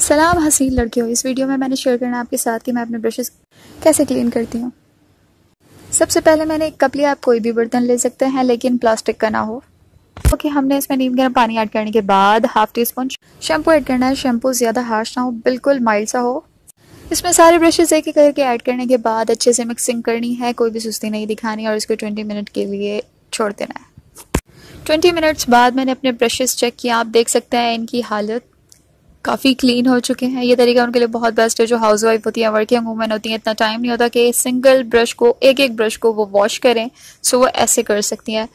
सलाम हसीन लड़कियों इस वीडियो में मैंने शेयर करना आपके साथ कि मैं अपने ब्रशेस कैसे क्लीन करती हूँ। सबसे पहले मैंने एक कप लिया आप कोई भी बर्तन ले सकते हैं लेकिन प्लास्टिक का ना हो। ओके okay, हमने इसमें नीम गर्म पानी ऐड करने के बाद half teaspoon shampoo add करना है। शैम्पू ज़्यादा हार्श ना हो बिल्कुल माइल्ड सा हो। इसमें सारे ब्रशेस एक एक करके ऐड करने के बाद अच्छे से मिक्सिंग करनी है। कोई भी सुस्ती नहीं दिखानी और इसको 20 मिनट के लिए छोड़ देना है। 20 मिनट्स बाद मैंने अपने ब्रशेस चेक किया आप देख सकते हैं इनकी हालत काफ़ी क्लीन हो चुके हैं। ये तरीका उनके लिए बहुत बेस्ट है, जो हाउस वाइफ होती है वर्किंग वूमेन होती हैं, इतना टाइम नहीं होता कि सिंगल ब्रश को एक एक ब्रश को वो वॉश करें सो वो ऐसे कर सकती हैं।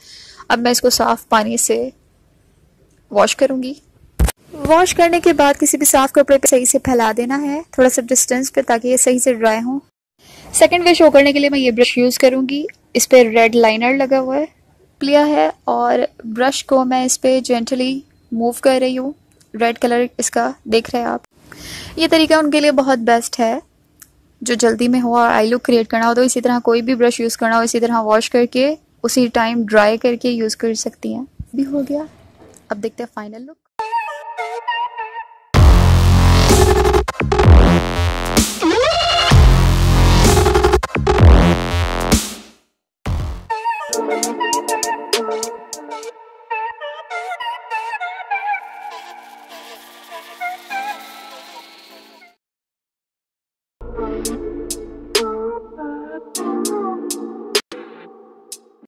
अब मैं इसको साफ़ पानी से वॉश करूँगी। वॉश करने के बाद किसी भी साफ़ कपड़े पे सही से फैला देना है, थोड़ा सा डिस्टेंस पे, ताकि ये सही से ड्राई हो। सेकेंड वे शो करने के लिए मैं ये ब्रश यूज़ करूँगी, इस पर रेड लाइनर लगा हुआ है। लिया है और ब्रश को मैं इस पर जेंटली मूव कर रही हूँ। रेड कलर इसका देख रहे हैं आप। ये तरीका उनके लिए बहुत बेस्ट है। जो जल्दी में हुआ आई लुक क्रिएट करना हो तो इसी तरह कोई भी ब्रश यूज़ करना हो, इसी तरह वॉश करके उसी टाइम ड्राई करके यूज़ कर सकती हैं। भी हो गया। अब देखते हैं final look Thank you. Thank you.